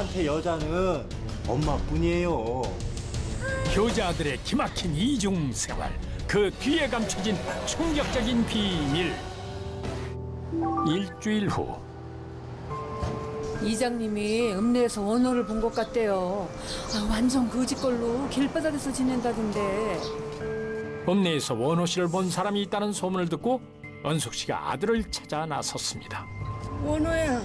나한테 여자는 엄마뿐이에요. 효자들의 기막힌 이중 생활 그 뒤에 감춰진 충격적인 비밀 일주일 후 이장님이 읍내에서 원호를 본 것 같대요. 아, 완전 거짓걸로 길바닥에서 지낸다던데. 읍내에서 원호 씨를 본 사람이 있다는 소문을 듣고 은숙 씨가 아들을 찾아 나섰습니다. 원호야,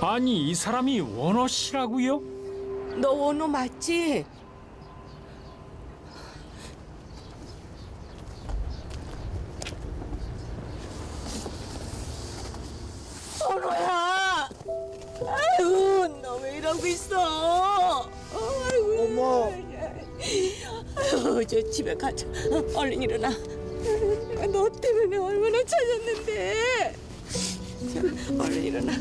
아니 이 사람이 원호 씨라고요? 너 원호 맞지? 원호야, 아유, 너 왜 이러고 있어? 아이고, 어머. 아유, 저 집에 가자. 얼른 일어나. 내가 너 때문에 얼마나 찾았는데. 자, 얼른 일어나.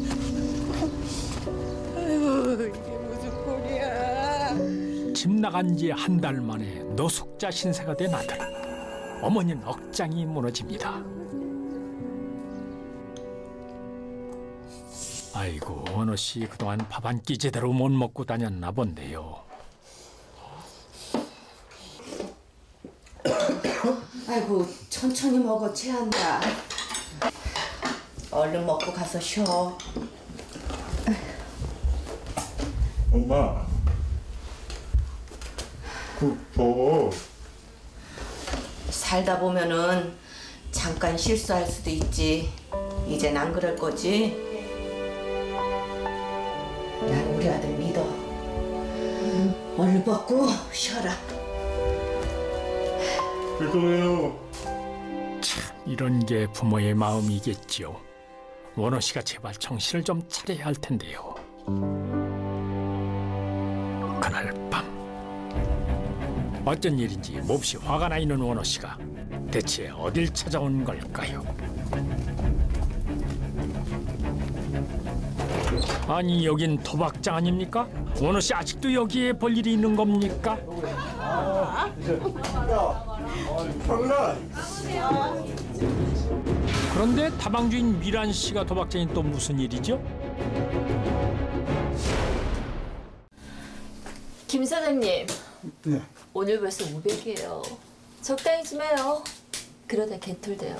집 나간 지 한 달 만에 노숙자 신세가 된 아들 어머니는 억장이 무너집니다. 아이고 원호 씨 그동안 밥 한 끼 제대로 못 먹고 다녔나 본데요. 아이고 천천히 먹어 체한다. 얼른 먹고 가서 쉬어. 엄마. 그, 저, 살다 보면은 잠깐 실수할 수도 있지. 이젠 안 그럴 거지. 난 우리 아들 믿어. 얼른 먹고 쉬어라. 죄송해요. 이런 게 부모의 마음이겠지요. 원호 씨가 제발 정신을 좀 차려야 할 텐데요. 그날 밤 어쩐 일인지 몹시 화가 나 있는 원호 씨가 대체 어딜 찾아온 걸까요? 아니 여긴 도박장 아닙니까? 원호 씨 아직도 여기에 볼 일이 있는 겁니까? 그런데 다방주인 미란 씨가 도박장인 또 무슨 일이죠? 김 사장님, 네. 오늘 벌써 500이에요. 적당히 좀 해요. 그러다 개털돼요.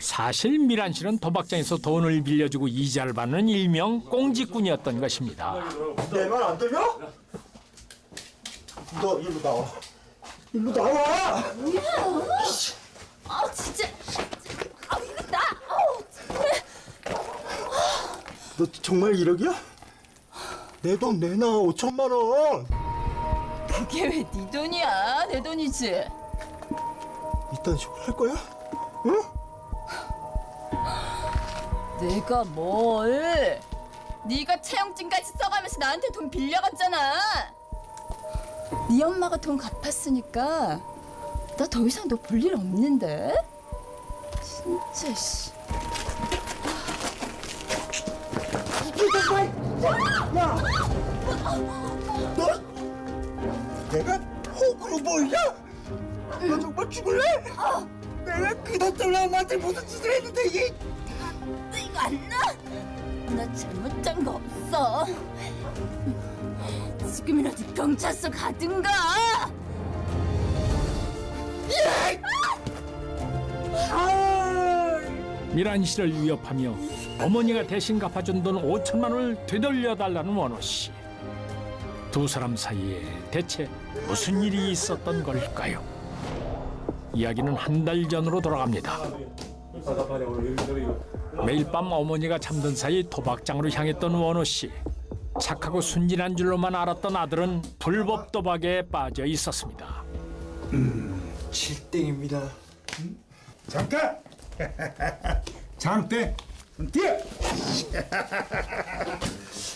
사실 미란 씨는 도박장에서 돈을 빌려주고 이자를 받는 일명 꽁지꾼이었던 것입니다. 내 말 안 들려? 너 일로 나와. 일로 나와! 아 진짜, 아 이거 나, 아우 너 정말 1억이야? 내 돈 내놔, 5천만 원! 그게 왜 네 돈이야? 내 돈이지. 이딴 식으로 할 거야? 응? 내가 뭘? 네가 채용증까지 써가면서 나한테 돈 빌려갔잖아. 네 엄마가 돈 갚았으니까 나 더 이상 너 볼 일 없는데. 진짜 씨. 내가 호구로 보이냐? 너 정말 죽을래? 내가 그돈 때문에 엄마한테 무슨 짓을 했는데 이너 이거 안 나? 나 잘못한 거 없어. 지금이라도 경찰서 가든가. 미란 씨를 위협하며 어머니가 대신 갚아준 돈 5천만 원을 되돌려달라는 원호 씨. 두 사람 사이에 대체 무슨 일이 있었던 걸까요? 이야기는 한 달 전으로 돌아갑니다. 매일 밤 어머니가 잠든 사이 도박장으로 향했던 원호 씨. 착하고 순진한 줄로만 알았던 아들은 불법 도박에 빠져 있었습니다. 칠땡입니다. 잠깐! 장땡! 뛰어!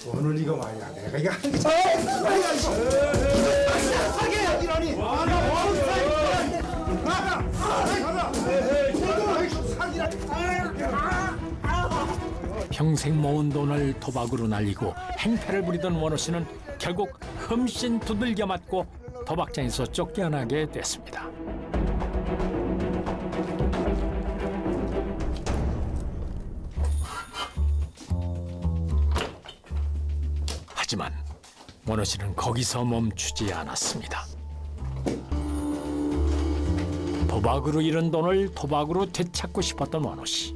오늘 이거 말이야. 내가 이거 한 개. 아이고, 사게 이러니. 평생 모은 돈을 도박으로 날리고 행패를 부리던 원호 씨는 결국 흠씬 두들겨 맞고 도박장에서 쫓겨나게 됐습니다. 하지만 원호 씨는 거기서 멈추지 않았습니다. 도박으로 잃은 돈을 도박으로 되찾고 싶었던 원호 씨.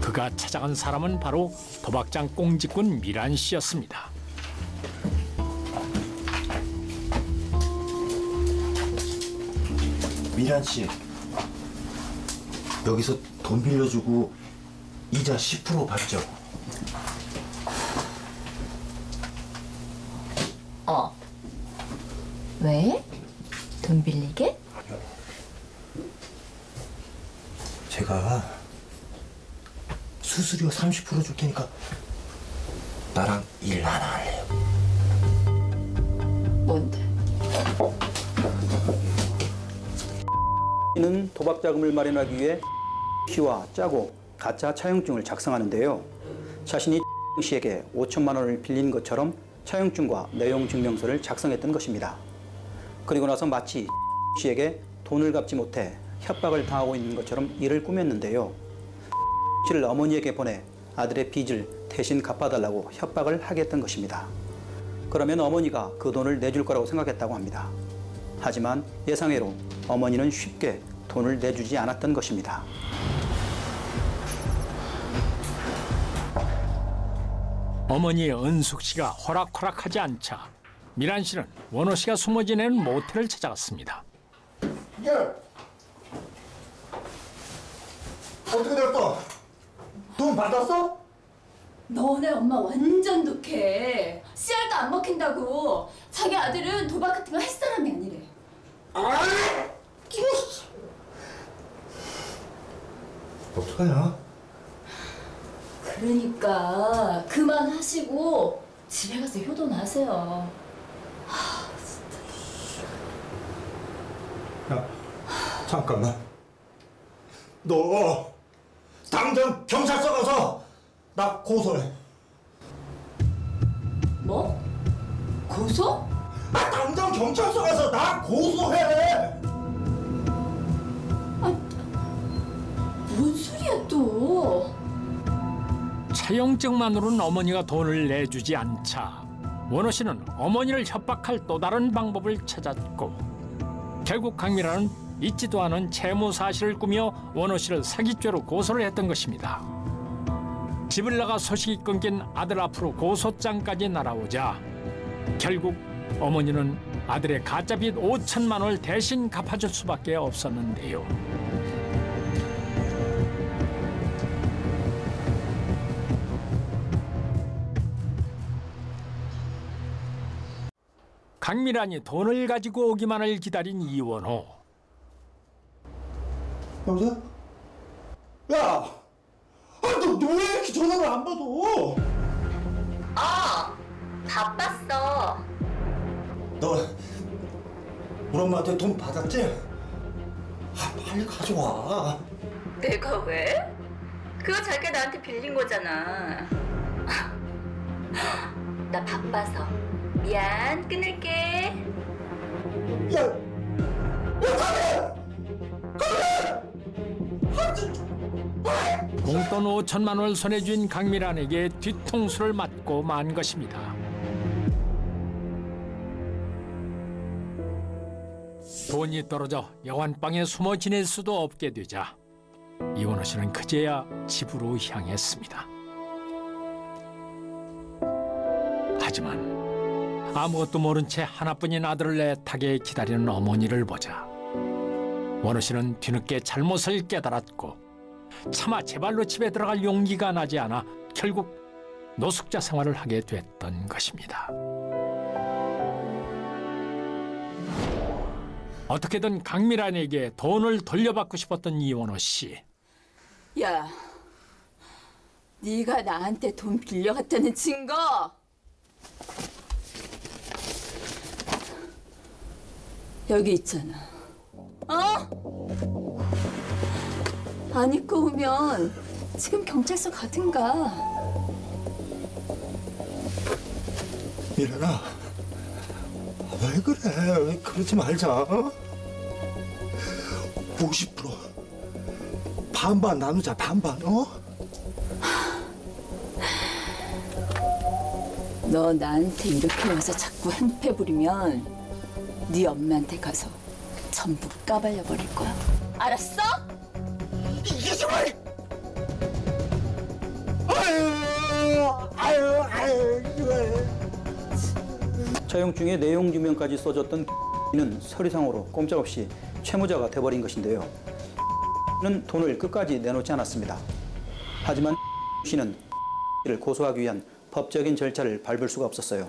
그가 찾아간 사람은 바로 도박장 꽁지꾼 미란 씨였습니다. 미란 씨 여기서 돈 빌려주고 이자 10% 받죠. 어. 왜? 돈 빌리게? 제가 수수료 30%줄 테니까 나랑 일 하나 할래요. 뭔데? 이는 도박 자금을 마련하기 위해 씨와 짜고 가짜 차용증을 작성하는데요. 자신이 씨에게 5천만 원을 빌린 것처럼 차용증과 내용 증명서를 작성했던 것입니다. 그리고 나서 마치 씨에게 돈을 갚지 못해 협박을 당하고 있는 것처럼 일을 꾸몄는데요. 씨를 어머니에게 보내 아들의 빚을 대신 갚아달라고 협박을 하겠던 것입니다. 그러면 어머니가 그 돈을 내줄 거라고 생각했다고 합니다. 하지만 예상외로 어머니는 쉽게 돈을 내주지 않았던 것입니다. 어머니 은숙 씨가 호락호락하지 않자 미란 씨는 원호 씨가 숨어 지내는 모텔을 찾아갔습니다. 이게 어떻게 됐어? 돈 받았어? 너네 엄마 완전 독해. 씨알도 안 먹힌다고. 자기 아들은 도박 같은 거 할 사람이 아니래. 어떡하냐? 그러니까 그만하시고 집에 가서 효도나세요. 야, 잠깐만. 너 당장 경찰서 가서 나 고소해. 뭐? 고소? 아, 당장 경찰서 가서 나 고소해. 뭔 소리야 또? 차용증만으로는 어머니가 돈을 내주지 않자 원호 씨는 어머니를 협박할 또 다른 방법을 찾았고 결국 강미라는 잊지도 않은 채무 사실을 꾸며 원호 씨를 사기죄로 고소를 했던 것입니다. 집을 나가 소식이 끊긴 아들 앞으로 고소장까지 날아오자 결국 어머니는 아들의 가짜빚 5천만 원을 대신 갚아줄 수밖에 없었는데요. 강미란이 돈을 가지고 오기만을 기다린 이원호. 여보세요? 야, 아, 너왜 이렇게 전화를 안 받아? 어. 바빴어. 너 우리 엄마한테 돈 받았지? 아, 빨리 가져와. 내가 왜? 그거 자기가 나한테 빌린 거잖아. 나 바빠서. 미안, 끊을게. 야, 야! 공돈 5천만 원을 손에 쥔 강미란에게 뒤통수를 맞고 만 것입니다. 돈이 떨어져 여관방에 숨어 지낼 수도 없게 되자 이원호 씨는 그제야 집으로 향했습니다. 하지만 아무것도 모른 채 하나뿐인 아들을 애타게 기다리는 어머니를 보자 원호 씨는 뒤늦게 잘못을 깨달았고 차마 제 발로 집에 들어갈 용기가 나지 않아 결국 노숙자 생활을 하게 됐던 것입니다. 어떻게든 강미란에게 돈을 돌려받고 싶었던 이원호 씨. 야, 네가 나한테 돈 빌려갔다는 증거. 여기 있잖아. 어? 안 입고 오면 지금 경찰서 가든가. 미란아, 왜 그래? 그러지 말자. 어? 50% 반반 나누자 반반 어? 너 나한테 이렇게 와서 자꾸 행패 부리면 네 엄마한테 가서 전부 까발려 버릴 거야. 알았어? 이게 정말 아유 아유 아유 정말 차용증의 내용 증명까지 써줬던 는 서류상으로 꼼짝없이 채무자가 돼버린 것인데요. 는 돈을 끝까지 내놓지 않았습니다. 하지만 씨는 를 고소하기 위한 법적인 절차를 밟을 수가 없었어요.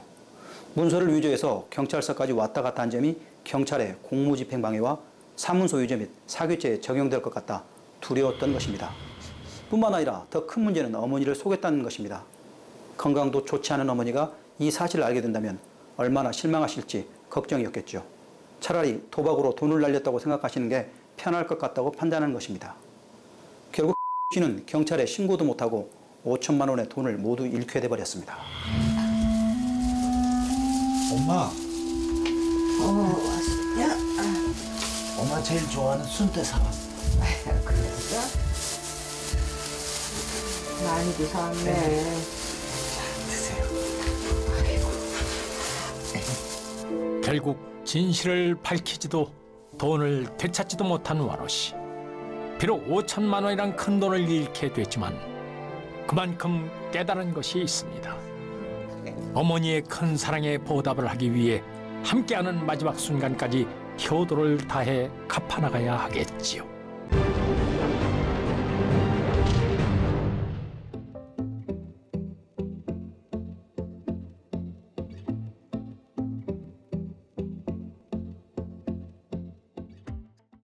문서를 위조해서 경찰서까지 왔다 갔다 한 점이 경찰의 공무집행방해와 사문서 위조 및 사규죄에 적용될 것 같다 두려웠던 것입니다. 뿐만 아니라 더 큰 문제는 어머니를 속였다는 것입니다. 건강도 좋지 않은 어머니가 이 사실을 알게 된다면 얼마나 실망하실지 걱정이었겠죠. 차라리 도박으로 돈을 날렸다고 생각하시는 게 편할 것 같다고 판단하는 것입니다. 결국 씨는 경찰에 신고도 못하고 5천만 원의 돈을 모두 잃게 돼버렸습니다. 엄마. 어, 왔냐? 엄마 제일 좋아하는 순대 사왔어. 그랬어? 많이도 사왔네. 드세요. 결국 진실을 밝히지도 돈을 되찾지도 못한 원호 씨. 비록 5천만 원이란 큰 돈을 잃게 됐지만 그만큼 깨달은 것이 있습니다. 어머니의 큰 사랑에 보답을 하기 위해 함께하는 마지막 순간까지 효도를 다해 갚아나가야 하겠지요.